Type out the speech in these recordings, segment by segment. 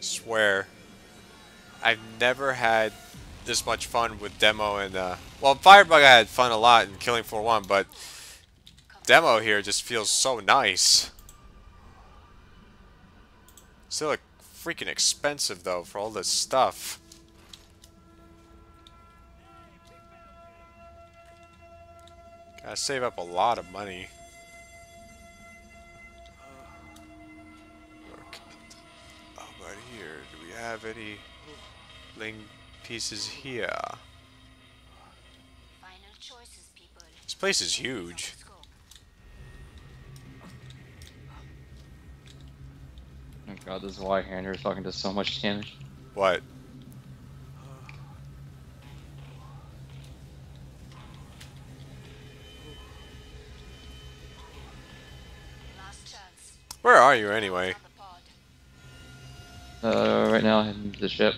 Swear. I've never had this much fun with demo and uh well Firebug I had fun a lot in Killing Floor 1, but demo here just feels so nice. Still freaking expensive though for all this stuff. Gotta save up a lot of money. Have any bling pieces here? Final choices, people. This place is huge. Let's. Oh god, this Y-hander is fucking does so much damage. What? Where are you anyway? Uh, right now, heading to the ship.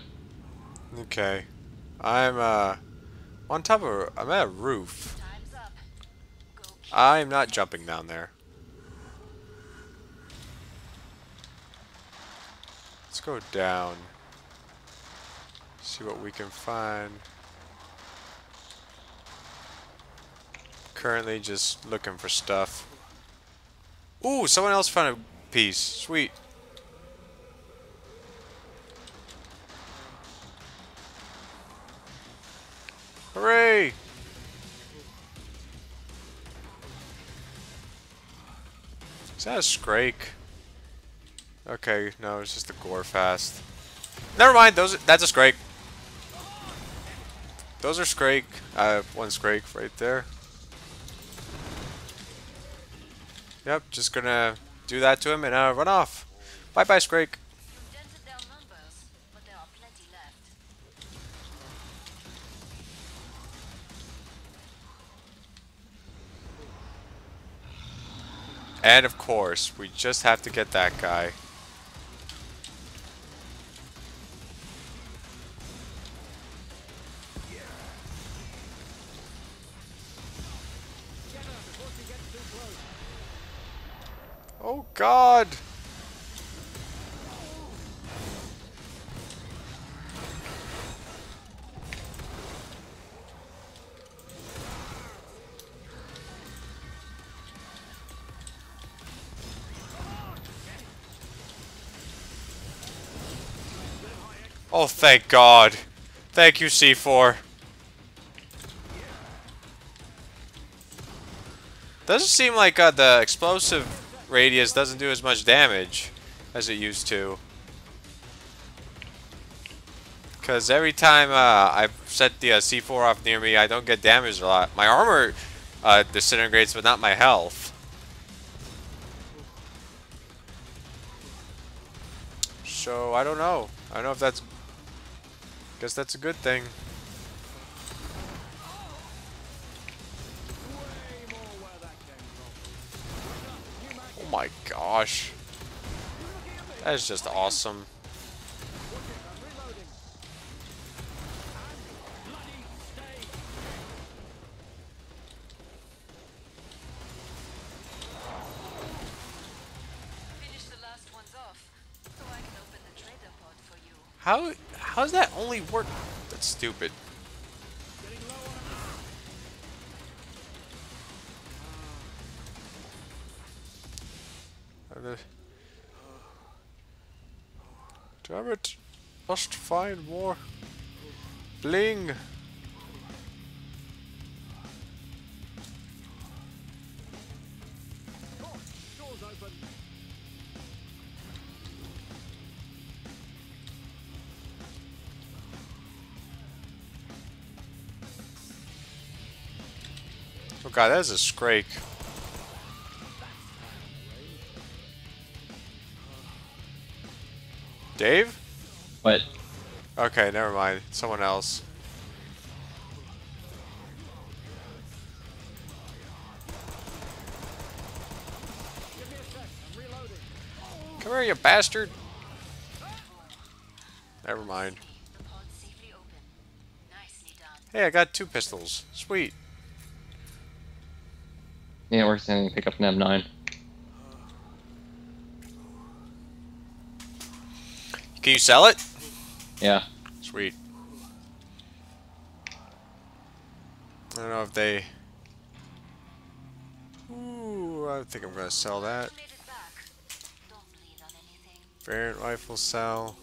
Okay. I'm uh on top of a, I'm at a roof. I'm not jumping down there. Let's go down. See what we can find. Currently just looking for stuff. Ooh, someone else found a piece. Sweet. Hooray! Is that a Scrake? Okay, no, it's just a Gorefast. Never mind, those that's a Scrake. Those are Scrake. I have one Scrake right there. Yep, just gonna do that to him and uh, run off. Bye bye, Scrake. And of course, we just have to get that guy. Oh god! Thank God. Thank you, C4. Doesn't seem like uh, the explosive radius doesn't do as much damage as it used to. Because every time uh, I set the uh, C4 off near me, I don't get damaged a lot. My armor uh, disintegrates, but not my health. So, I don't know. I don't know if that's... Guess that's a good thing. Oh my gosh. That is just awesome. Only work? That's stupid. Damn it! Must find more bling. God, that is a scrake. Dave? What? Okay, never mind. Someone else. Come here, you bastard! Never mind. Pod safely open. Nicely done. Hey, I got two pistols. Sweet. Yeah, we're standing pick up an M9. Can you sell it? Yeah. Sweet. I don't know if they... Ooh, I think I'm gonna sell that. Made it back. Don't bleed on anything. Variant rifle sell.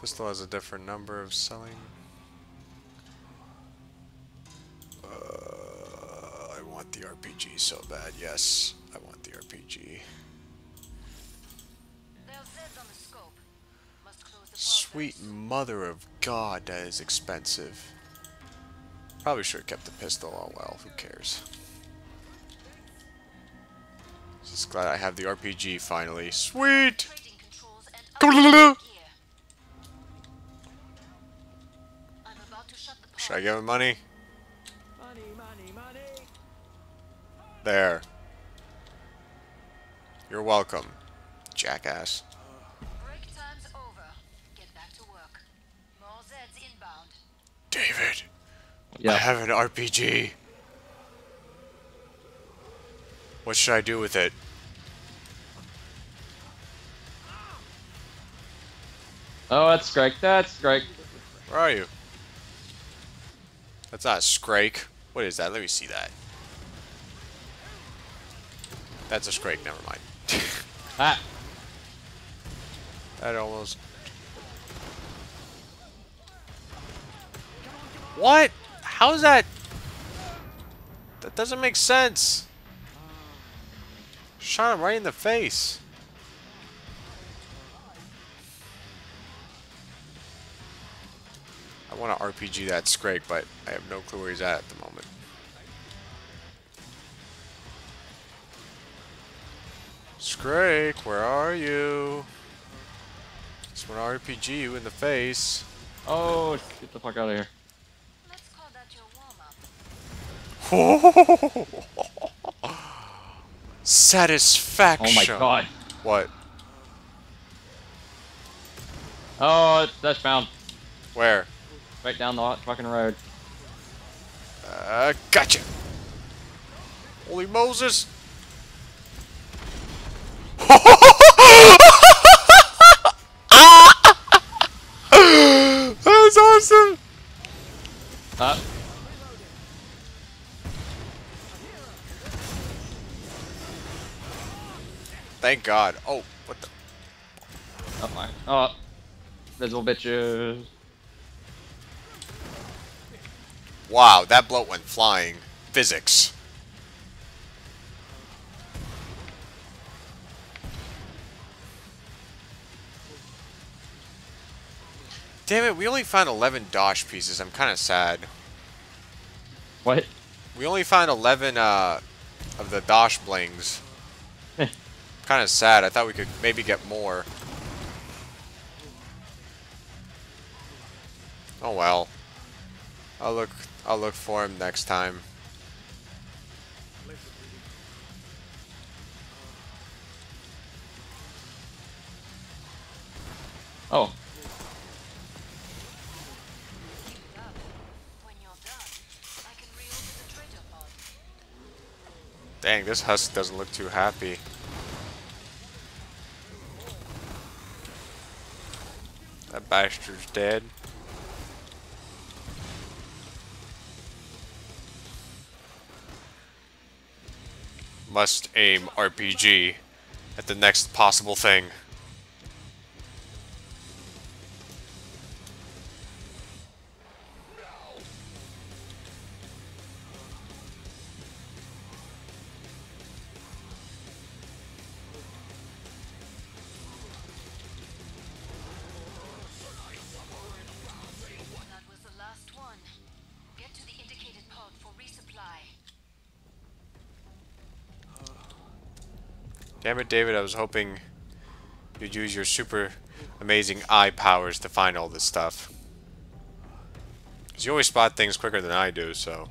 Pistol has a different number of selling. RPG so bad. Yes, I want the RPG. There's Zeds on the scope. Must close the pod Sweet mother of God, that is expensive. Probably should have kept the pistol. Oh well, who cares? Just glad I have the RPG finally. Sweet! Should I give him? Money, There. You're welcome, jackass. Break time's over. Get back to work. More Zeds inbound. David, I have an RPG. What should I do with it? Oh, that's Greg. That's Greg. Where are you? That's not a Scrake. What is that? Let me see that. That's a Scrake, never mind. Ah. that almost... What? How's that? That doesn't make sense. Shot him right in the face. I want to RPG that Scrake, but I have no clue where he's at at the moment. Scrake, where are you? Just want to RPG you in the face. Oh, get the fuck out of here. Let's call that your warm-up. Satisfaction. Oh my god. What? Oh, it's that's found. Where? Right down the fucking road. Uh, gotcha. Holy Moses. That's awesome. Uh, Thank God. Oh, what the? oh my. Oh. Visible bitches. Wow, that bloat went flying. Physics. Damn it, we only found 11 Dosh pieces. I'm kind of sad. What? We only found 11 uh, of the Dosh blings. kind of sad. I thought we could maybe get more. Oh well. I'll look I'll look for him next time. Oh. When you're done, I can reopen the trader pod. Dang, this husk doesn't look too happy. That bastard's dead. Must aim RPG at the next possible thing. Damn it, David, I was hoping you'd use your super amazing eye powers to find all this stuff. Because you always spot things quicker than I do, so.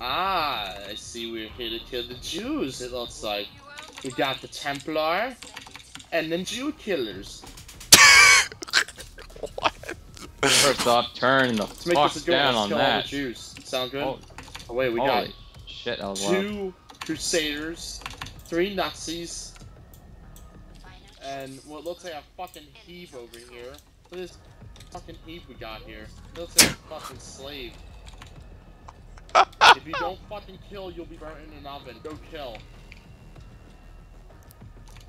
Ah, I see we're here to kill the Jews, it looks like. We got the Templar, and then Jew killers. First off, turn the Let's fuck this a good one. down on the that. Jews. Sound good? Holy, oh wait, we holy got shit, that was loud. two Crusaders, three Nazis, and what looks like a fucking heave over here. Look at this fucking heave we got here. It looks like a fucking slave. if you don't fucking kill, you'll be burnt in an oven. Go kill.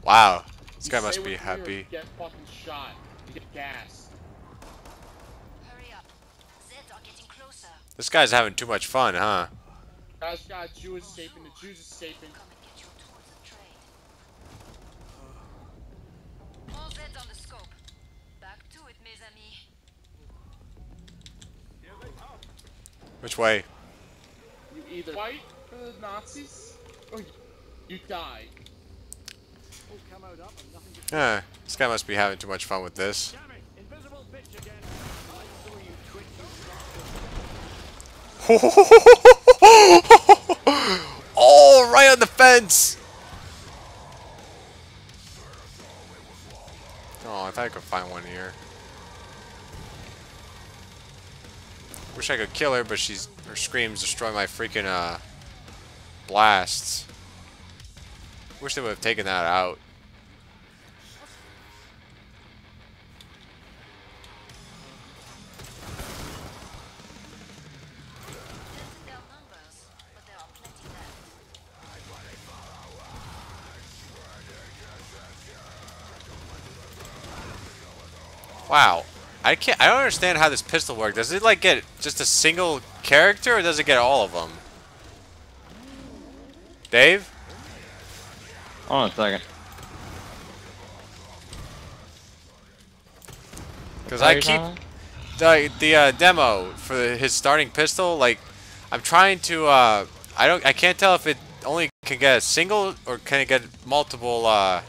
Wow. This You guy must be happy. You get fucking shot. You get gas. Hurry up. Zeds are getting closer. This guy's having too much fun, huh? Guys got Jew escaping. The Jews escaping. Come and get your tools of trade. All Zeds on the scope. Back to it, mes amis. Which way? You either fight for the Nazis or you die. All camoed up and nothing to Huh. This guy must be having too much fun with this. Damn it! Invisible bitch again! I saw you twitch, you oh, right on the fence! Oh, I thought I could find one here. Wish I could kill her, but she's her screams destroy my freaking uh blasts. Wish they would have taken that out. Wow. I can't I don't understand how this pistol works. Does it like get just a single character or does it get all of them? Dave? Hold on a second. Because I keep the the uh, demo for his starting pistol. Like, I'm trying to. Uh, I don't. I can't tell if it only can get a single or can it get multiple uh,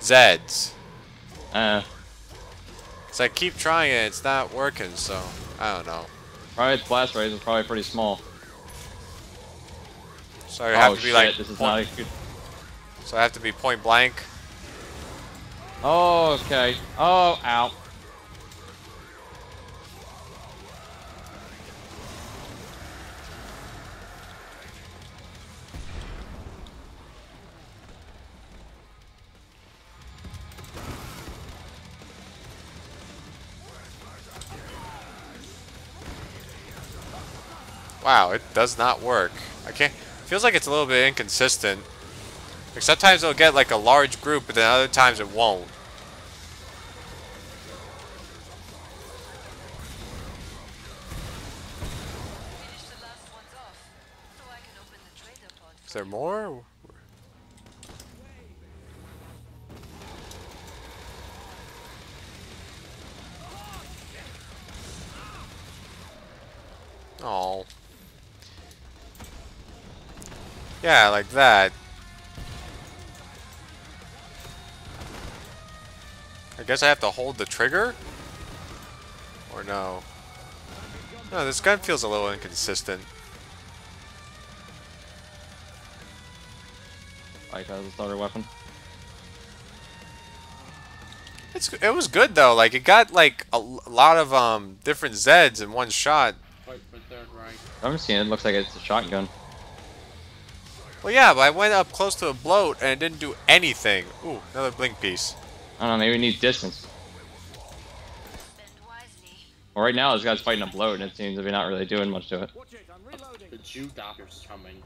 Zeds. Uh, So I keep trying it. It's not working. So I don't know. probably its blast radius is probably pretty small. So I have oh to be shit, like. this is point- not good... so I have to be point blank. Oh, okay. Oh, ow. Wow, it does not work. I can't. Feels like it's a little bit inconsistent. Like sometimes it'll get like a large group, but then other times it won't. Finish the last ones off, so I can open the trader pod Is there more? Oh. Yeah, like that. I guess I have to hold the trigger? Or no? No, this gun feels a little inconsistent. Like as a starter weapon. It's it was good though. Like it got like a lot of um different Zeds in one shot. Fight for third rank. I haven't seen it. It looks like it's a shotgun. Well, yeah, but I went up close to a bloat and it didn't do anything. Ooh, another blink piece. I don't know, maybe it needs distance. Well, right now this guy's fighting a bloat and it seems to be not really doing much to it. Watch it, I'm reloading. The Jew doctor's coming.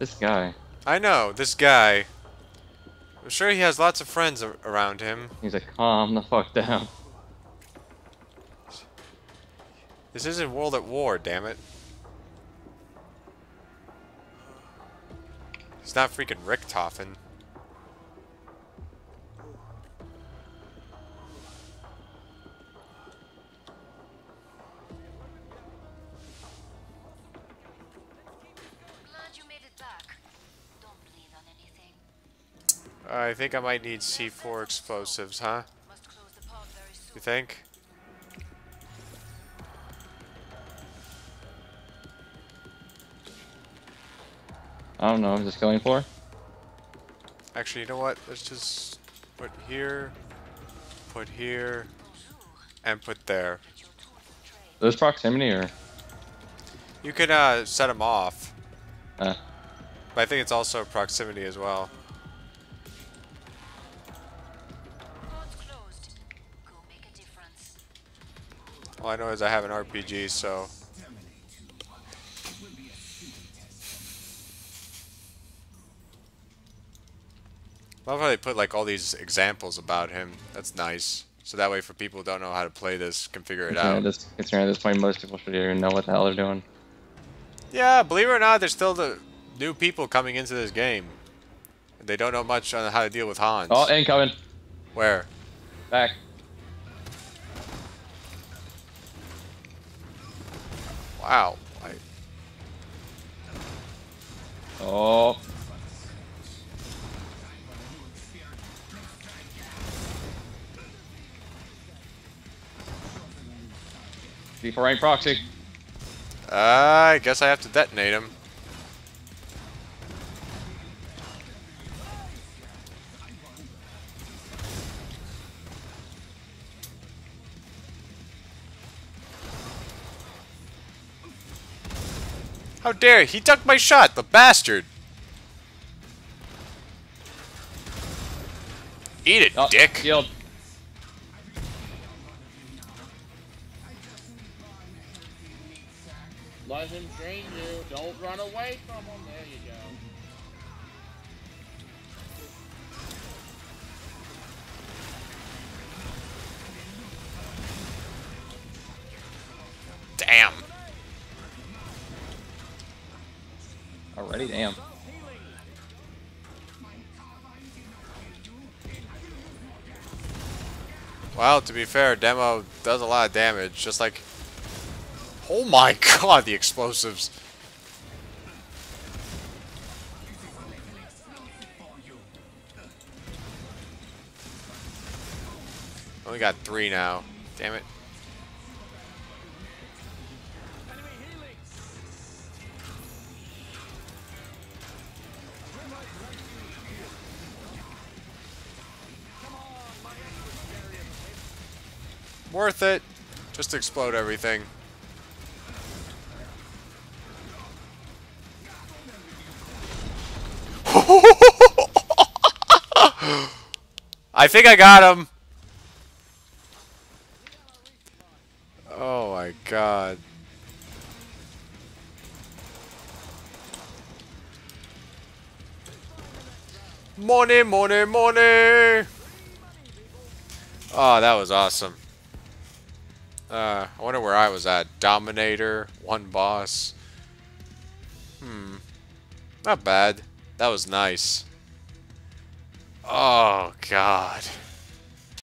This guy, I know this guy. I'm sure he has lots of friends a- around him. he's like, calm the fuck down. This isn't World at War, damn it. Bleed on anything. I think I might need C4 explosives, huh? Must close the pod very soon. You think? I don't know, I'm just going for. Actually, you know what? Let's just put here, put here, and put there. Get your tools of trade. Those proximity or You can uh, set them off. Uh, But I think it's also proximity as well. Port's closed. Go make a difference. All I know is I have an RPG, so Love how they put like all these examples about him. That's nice. So that way, for people who don't know how to play this, can figure it out. at this, considering at this point, most people should even know what the hell they're doing. Yeah, believe it or not, there's still the new people coming into this game. They don't know much on how to deal with Hans. Oh, incoming. Where? Back. Wow. I, Oh. Before rank proxy. I guess I have to detonate him. How dare he ducked my shot, the bastard! Eat it, Oh, dick! Shield. Let him train you. Don't run away from him. There you go. Damn. Already, damn. Well, to be fair, Demo does a lot of damage, just like... Oh my god, the explosives! Only got three now. Damn it. Worth it. Just explode everything. I think I got him. Oh my god. Money, money, money! Oh, that was awesome. Uh, I wonder where I was at. Dominator, one boss. Hmm. Not bad. That was nice. Oh, God.